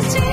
to